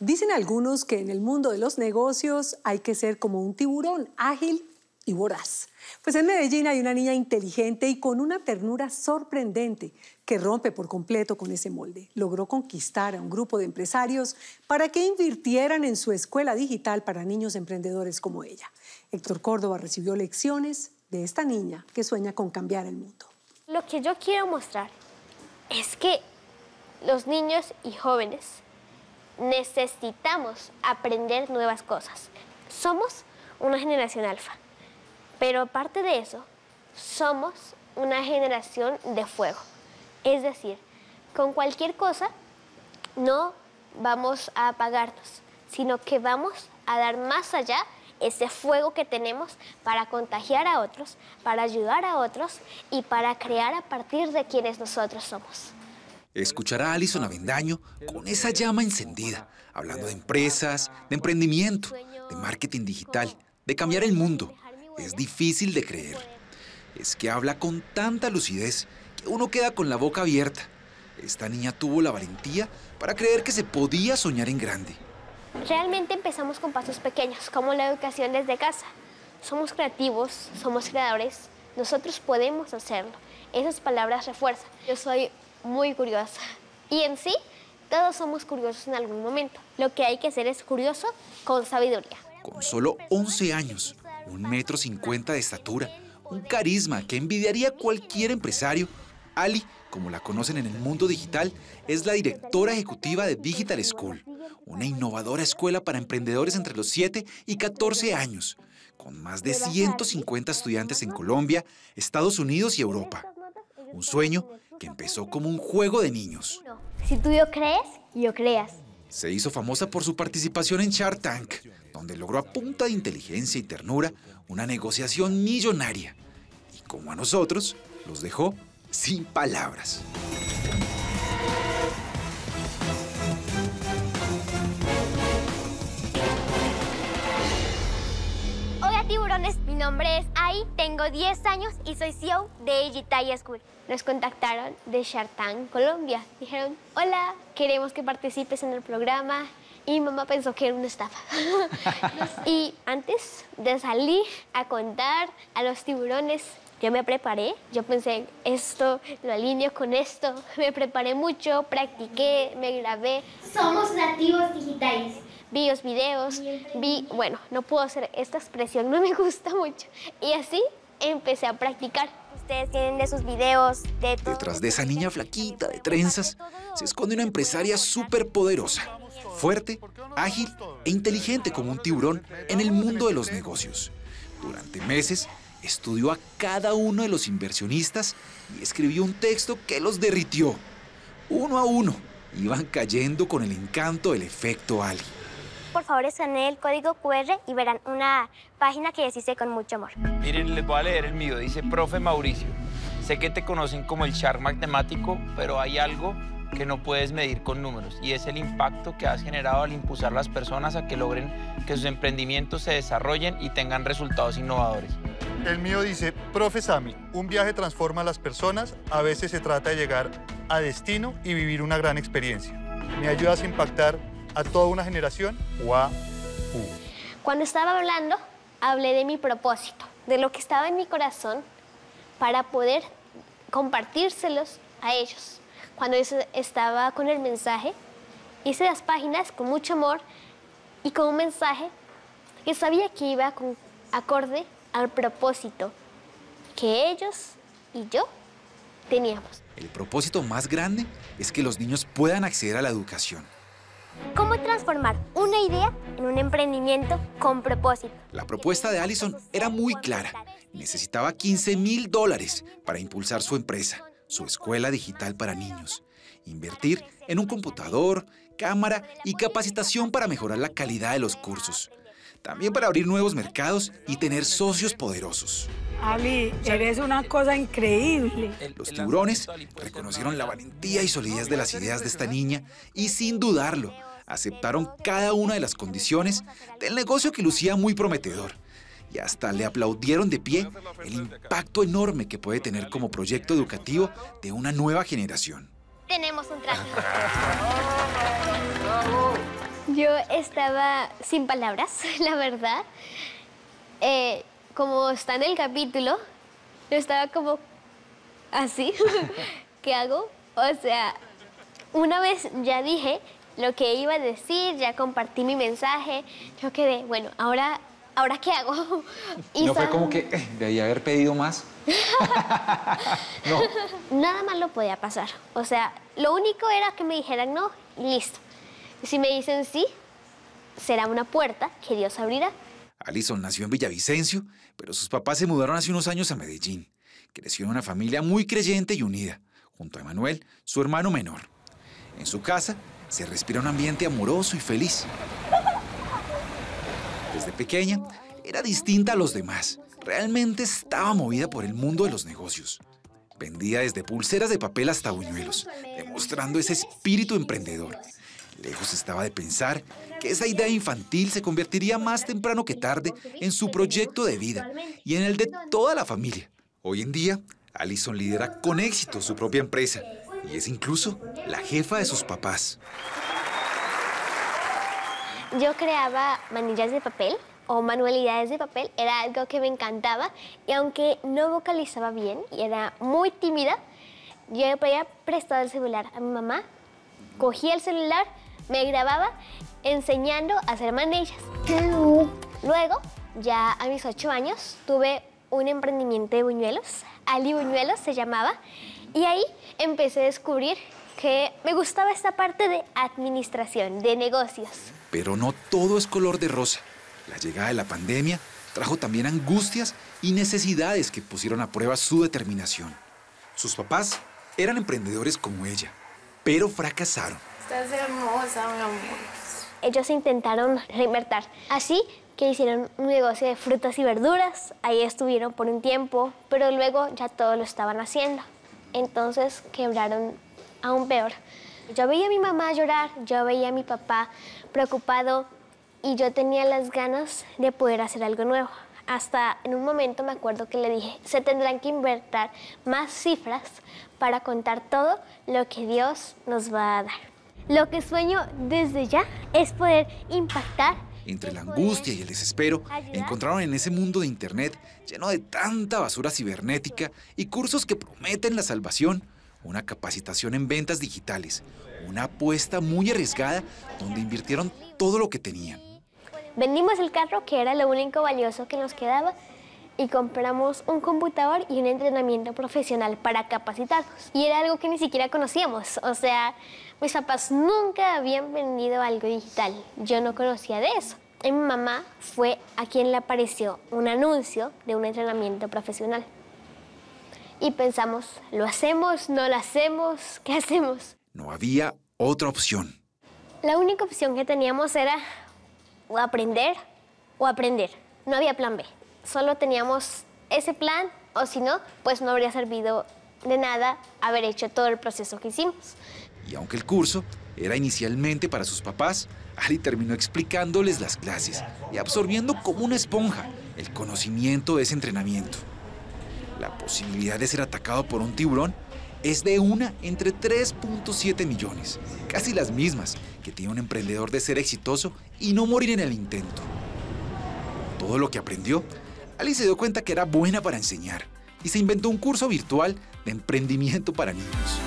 Dicen algunos que en el mundo de los negocios hay que ser como un tiburón, ágil y voraz. Pues en Medellín hay una niña inteligente y con una ternura sorprendente que rompe por completo con ese molde. Logró conquistar a un grupo de empresarios para que invirtieran en su escuela digital para niños emprendedores como ella. Héctor Córdoba recibió lecciones de esta niña que sueña con cambiar el mundo. Lo que yo quiero mostrar es que los niños y jóvenes necesitamos aprender nuevas cosas. Somos una generación alfa, pero aparte de eso, somos una generación de fuego. Es decir, con cualquier cosa no vamos a apagarnos, sino que vamos a dar más allá ese fuego que tenemos para contagiar a otros, para ayudar a otros y para crear a partir de quienes nosotros somos. Escuchar a Alison Avendaño con esa llama encendida, hablando de empresas, de emprendimiento, de marketing digital, de cambiar el mundo. Es difícil de creer. Es que habla con tanta lucidez que uno queda con la boca abierta. Esta niña tuvo la valentía para creer que se podía soñar en grande. Realmente empezamos con pasos pequeños, como la educación desde casa. Somos creativos, somos creadores, nosotros podemos hacerlo. Esas palabras refuerzan. Yo soy muy curiosa. Y en sí, todos somos curiosos en algún momento. Lo que hay que hacer es curioso con sabiduría. Con solo 11 años, un metro cincuenta de estatura, un carisma que envidiaría cualquier empresario, Ali, como la conocen en el mundo digital, es la directora ejecutiva de Digital School, una innovadora escuela para emprendedores entre los 7 y 14 años, con más de 150 estudiantes en Colombia, Estados Unidos y Europa. Un sueño que empezó como un juego de niños. Si tú yo crees, yo creas. Se hizo famosa por su participación en Shark Tank, donde logró a punta de inteligencia y ternura una negociación millonaria. Y como a nosotros, los dejó sin palabras. Nombre es Ai, tengo 10 años y soy CEO de Digitaya School. Nos contactaron de Shartan, Colombia. Dijeron, hola, queremos que participes en el programa. Y mi mamá pensó que era una estafa. y antes de salir a contar a los tiburones, yo me preparé. Yo pensé, esto lo alineo con esto. Me preparé mucho, practiqué, me grabé. Somos nativos digitales vi los videos, vi, bueno, no puedo hacer esta expresión, no me gusta mucho. Y así empecé a practicar. Ustedes tienen de sus videos, de todo. Detrás de esa niña flaquita de trenzas se esconde una empresaria súper poderosa, fuerte, ágil e inteligente como un tiburón en el mundo de los negocios. Durante meses estudió a cada uno de los inversionistas y escribió un texto que los derritió. Uno a uno iban cayendo con el encanto del efecto Ali por favor escaneen el código QR y verán una página que les hice con mucho amor. Miren, les voy a leer el mío. Dice, profe Mauricio, sé que te conocen como el char matemático, pero hay algo que no puedes medir con números y es el impacto que has generado al impulsar a las personas a que logren que sus emprendimientos se desarrollen y tengan resultados innovadores. El mío dice, profe Sami, un viaje transforma a las personas, a veces se trata de llegar a destino y vivir una gran experiencia. Me ayudas a impactar a toda una generación. Wow. Cuando estaba hablando, hablé de mi propósito, de lo que estaba en mi corazón para poder compartírselos a ellos. Cuando estaba con el mensaje, hice las páginas con mucho amor y con un mensaje que sabía que iba con acorde al propósito que ellos y yo teníamos. El propósito más grande es que los niños puedan acceder a la educación ¿Cómo transformar una idea en un emprendimiento con propósito? La propuesta de Allison era muy clara. Necesitaba 15 mil dólares para impulsar su empresa, su escuela digital para niños. Invertir en un computador, cámara y capacitación para mejorar la calidad de los cursos. También para abrir nuevos mercados y tener socios poderosos. Ali, eres una cosa increíble. Los tiburones reconocieron la valentía y solidez de las ideas de esta niña y sin dudarlo, aceptaron cada una de las condiciones del negocio que lucía muy prometedor. Y hasta le aplaudieron de pie el impacto enorme que puede tener como proyecto educativo de una nueva generación. Tenemos un traje. Yo estaba sin palabras, la verdad. Eh, como está en el capítulo, yo estaba como así. ¿Qué hago? O sea, una vez ya dije lo que iba a decir, ya compartí mi mensaje. Yo quedé, bueno, ahora, ¿ahora qué hago? Y no fue como que eh, debía haber pedido más. no. Nada más lo podía pasar. O sea, lo único era que me dijeran no y listo. Si me dicen sí, será una puerta que Dios abrirá. Alison nació en Villavicencio, pero sus papás se mudaron hace unos años a Medellín. Creció en una familia muy creyente y unida, junto a Emanuel, su hermano menor. En su casa se respira un ambiente amoroso y feliz. Desde pequeña era distinta a los demás. Realmente estaba movida por el mundo de los negocios. Vendía desde pulseras de papel hasta buñuelos, demostrando ese espíritu emprendedor. Lejos estaba de pensar que esa idea infantil se convertiría más temprano que tarde en su proyecto de vida y en el de toda la familia. Hoy en día, Allison lidera con éxito su propia empresa y es incluso la jefa de sus papás. Yo creaba manillas de papel o manualidades de papel, era algo que me encantaba. Y aunque no vocalizaba bien y era muy tímida, yo había prestado el celular a mi mamá, cogía el celular, me grababa enseñando a hacer manillas. Luego, ya a mis ocho años, tuve un emprendimiento de buñuelos, Ali Buñuelos se llamaba, y ahí empecé a descubrir que me gustaba esta parte de administración, de negocios. Pero no todo es color de rosa. La llegada de la pandemia trajo también angustias y necesidades que pusieron a prueba su determinación. Sus papás eran emprendedores como ella, pero fracasaron. Estás hermosa, mi amor. Ellos intentaron reinvertir. Así que hicieron un negocio de frutas y verduras. Ahí estuvieron por un tiempo, pero luego ya todo lo estaban haciendo. Entonces quebraron aún peor. Yo veía a mi mamá llorar, yo veía a mi papá preocupado y yo tenía las ganas de poder hacer algo nuevo. Hasta en un momento me acuerdo que le dije, se tendrán que invertir más cifras para contar todo lo que Dios nos va a dar. Lo que sueño desde ya es poder impactar. Entre la angustia y el desespero, encontraron en ese mundo de Internet lleno de tanta basura cibernética y cursos que prometen la salvación, una capacitación en ventas digitales, una apuesta muy arriesgada donde invirtieron todo lo que tenían. Vendimos el carro, que era lo único valioso que nos quedaba, y compramos un computador y un entrenamiento profesional para capacitarnos. Y era algo que ni siquiera conocíamos. O sea, mis papás nunca habían vendido algo digital. Yo no conocía de eso. Y mi mamá fue a quien le apareció un anuncio de un entrenamiento profesional. Y pensamos, ¿lo hacemos? ¿No lo hacemos? ¿Qué hacemos? No había otra opción. La única opción que teníamos era o aprender o aprender. No había plan B solo teníamos ese plan o si no, pues no habría servido de nada haber hecho todo el proceso que hicimos. Y aunque el curso era inicialmente para sus papás, Ali terminó explicándoles las clases y absorbiendo como una esponja el conocimiento de ese entrenamiento. La posibilidad de ser atacado por un tiburón es de una entre 3.7 millones, casi las mismas que tiene un emprendedor de ser exitoso y no morir en el intento. Todo lo que aprendió Ali se dio cuenta que era buena para enseñar y se inventó un curso virtual de emprendimiento para niños.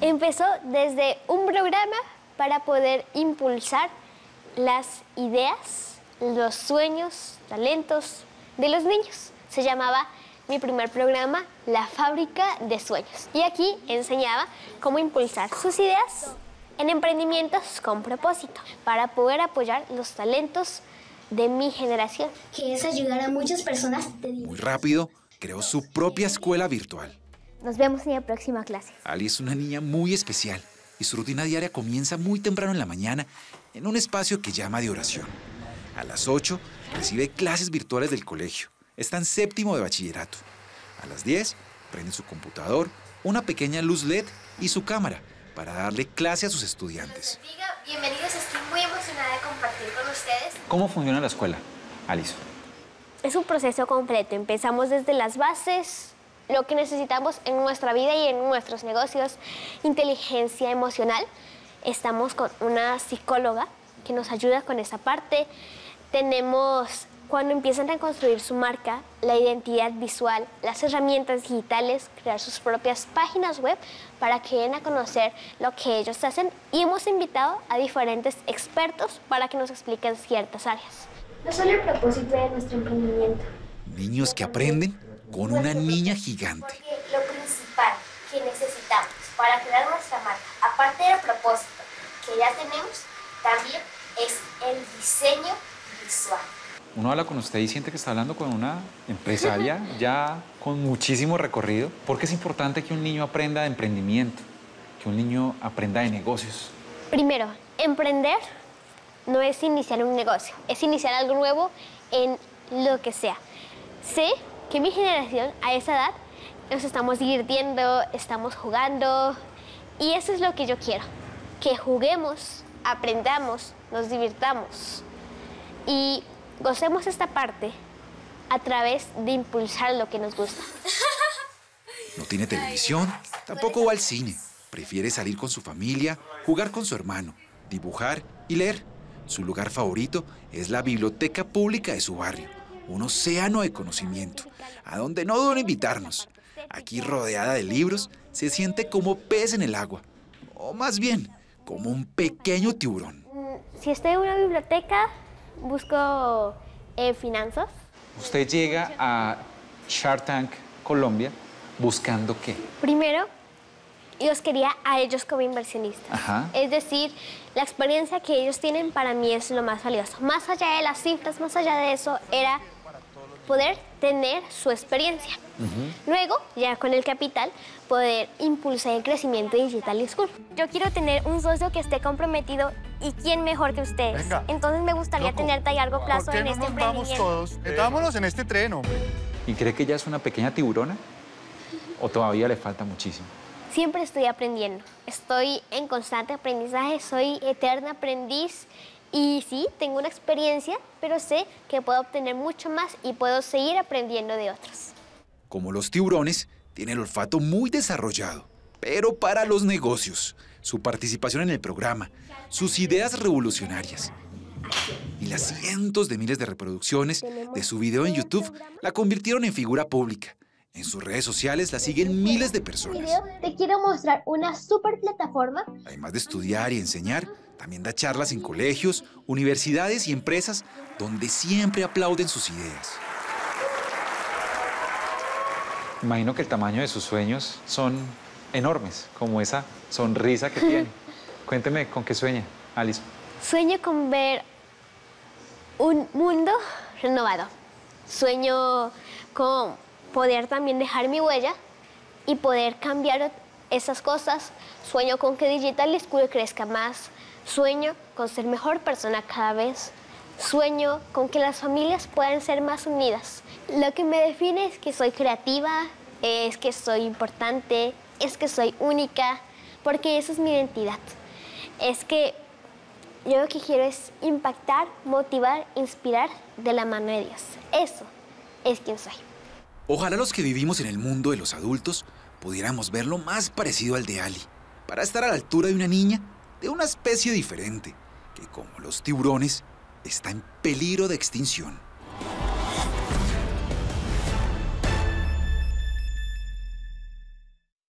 Empezó desde un programa para poder impulsar las ideas, los sueños, talentos de los niños. Se llamaba mi primer programa La Fábrica de Sueños. Y aquí enseñaba cómo impulsar sus ideas en emprendimientos con propósito para poder apoyar los talentos de mi generación. Que es ayudar a muchas personas. Muy rápido, creó su propia escuela virtual. Nos vemos en la próxima clase. Ali es una niña muy especial y su rutina diaria comienza muy temprano en la mañana en un espacio que llama de oración. A las 8 recibe clases virtuales del colegio. Está en séptimo de bachillerato. A las 10 prende su computador, una pequeña luz LED y su cámara para darle clase a sus estudiantes. Bienvenidos, estoy muy emocionada de compartir con ustedes. ¿Cómo funciona la escuela, Alice? Es un proceso completo. Empezamos desde las bases, lo que necesitamos en nuestra vida y en nuestros negocios, inteligencia emocional, estamos con una psicóloga que nos ayuda con esa parte. Tenemos, cuando empiezan a construir su marca, la identidad visual, las herramientas digitales, crear sus propias páginas web para que den a conocer lo que ellos hacen y hemos invitado a diferentes expertos para que nos expliquen ciertas áreas. No solo el propósito de nuestro emprendimiento. Niños que aprenden con una niña gigante. Porque lo principal que necesitamos para crear nuestra marca, aparte del propósito que ya tenemos, también es el diseño visual. Uno habla con usted y siente que está hablando con una empresaria ya con muchísimo recorrido. ¿Por qué es importante que un niño aprenda de emprendimiento, que un niño aprenda de negocios? Primero, emprender no es iniciar un negocio, es iniciar algo nuevo en lo que sea. Sé que mi generación a esa edad nos estamos divirtiendo, estamos jugando y eso es lo que yo quiero, que juguemos, aprendamos, nos divirtamos y gocemos esta parte a través de impulsar lo que nos gusta. No tiene televisión, tampoco va al cine. Prefiere salir con su familia, jugar con su hermano, dibujar y leer. Su lugar favorito es la biblioteca pública de su barrio, un océano de conocimiento, a donde no duda en invitarnos. Aquí rodeada de libros, se siente como pez en el agua, o más bien, como un pequeño tiburón. Mm, Si estoy en una biblioteca, busco eh, finanzas. Usted llega a Shark Tank Colombia buscando qué? Primero, los quería a ellos como inversionistas. Ajá. Es decir, la experiencia que ellos tienen para mí es lo más valioso. Más allá de las cifras, más allá de eso, era poder tener su experiencia. Luego, ya con el capital, poder impulsar el crecimiento digital y school. Yo quiero tener un socio que esté comprometido y quién mejor que ustedes. Venga. Entonces me gustaría Loco, tenerte a largo plazo ¿Por qué en no este nos vamos todos? Metámonos en este tren, hombre. ¿Y cree que ella es una pequeña tiburona? ¿O todavía le falta muchísimo? Siempre estoy aprendiendo. Estoy en constante aprendizaje, soy eterna aprendiz y sí, tengo una experiencia, pero sé que puedo obtener mucho más y puedo seguir aprendiendo de otros. Como los tiburones, tiene el olfato muy desarrollado. Pero para los negocios, su participación en el programa, sus ideas revolucionarias y las cientos de miles de reproducciones de su video en YouTube la convirtieron en figura pública. En sus redes sociales la siguen miles de personas. video te quiero mostrar una super plataforma Además de estudiar y enseñar, también da charlas en colegios, universidades y empresas donde siempre aplauden sus ideas. Imagino que el tamaño de sus sueños son enormes, como esa sonrisa que tiene. Cuénteme con qué sueña, Alice. Sueño con ver un mundo renovado. Sueño con poder también dejar mi huella y poder cambiar esas cosas. Sueño con que Digital School crezca más. Sueño con ser mejor persona cada vez. Sueño con que las familias puedan ser más unidas. Lo que me define es que soy creativa, es que soy importante, es que soy única, porque esa es mi identidad. Es que yo lo que quiero es impactar, motivar, inspirar de la mano de Dios. Eso es quien soy. Ojalá los que vivimos en el mundo de los adultos pudiéramos ver lo más parecido al de Ali, para estar a la altura de una niña de una especie diferente, que como los tiburones, está en peligro de extinción.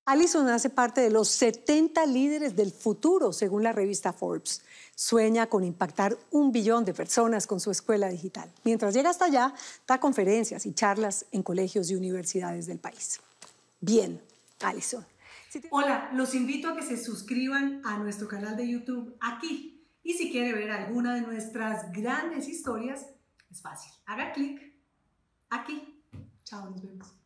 Allison hace parte de los 70 líderes del futuro, según la revista Forbes. Sueña con impactar un billón de personas con su escuela digital. Mientras llega hasta allá, da conferencias y charlas en colegios y universidades del país. Bien, Allison. Hola, los invito a que se suscriban a nuestro canal de YouTube aquí. Y si quiere ver alguna de nuestras grandes historias, es fácil. Haga clic aquí. Chao, nos vemos.